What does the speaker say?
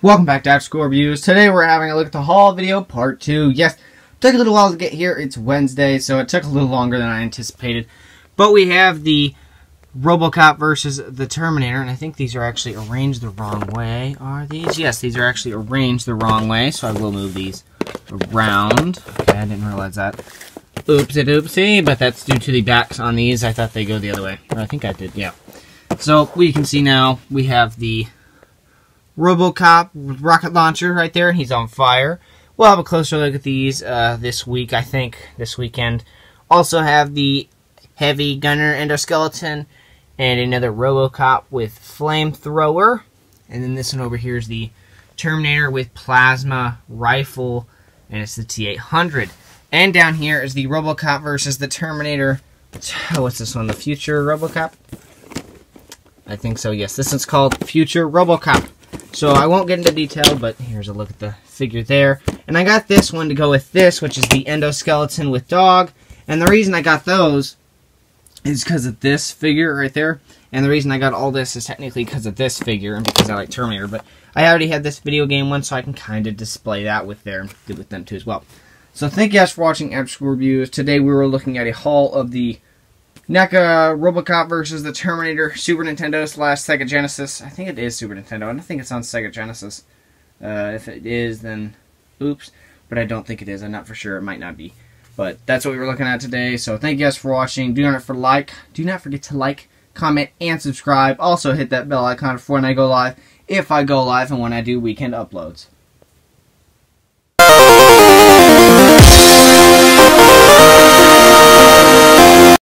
Welcome back to After School Reviews. Today we're having a look at the haul video part 2. Yes, took a little while to get here. It's Wednesday, so it took a little longer than I anticipated. But we have the RoboCop versus the Terminator, and I think these are actually arranged the wrong way. Are these? Yes, these are actually arranged the wrong way, so I will move these around. Okay, I didn't realize that. Oopsie doopsie, but that's due to the backs on these. I thought they go the other way. I think I did, yeah. So, we can see now, we have the RoboCop rocket launcher right there. And he's on fire. We'll have a closer look at these uh, this week, I think, this weekend. Also have the heavy gunner endoskeleton and another RoboCop with flamethrower. And then this one over here is the Terminator with plasma rifle, and it's the T-800. And down here is the RoboCop versus the Terminator. What's this one? The Future RoboCop? I think so, yes. This one's called Future RoboCop. So I won't get into detail, but here's a look at the figure there. And I got this one to go with this, which is the endoskeleton with dog. And the reason I got those is because of this figure right there. And the reason I got all this is technically because of this figure and because I like Terminator. But I already had this video game one, so I can kind of display that with there with them too as well. So thank you guys for watching School Reviews. Today we were looking at a haul of the NECA Robocop versus the Terminator Super Nintendo slash Sega Genesis. I think it is Super Nintendo. I don't think it's on Sega Genesis. Uh, if it is, then oops. But I don't think it is. I'm not for sure. It might not be. But that's what we were looking at today. So thank you guys for watching. Do not for like. Do not forget to like, comment, and subscribe. Also hit that bell icon for when I go live. If I go live and when I do weekend uploads.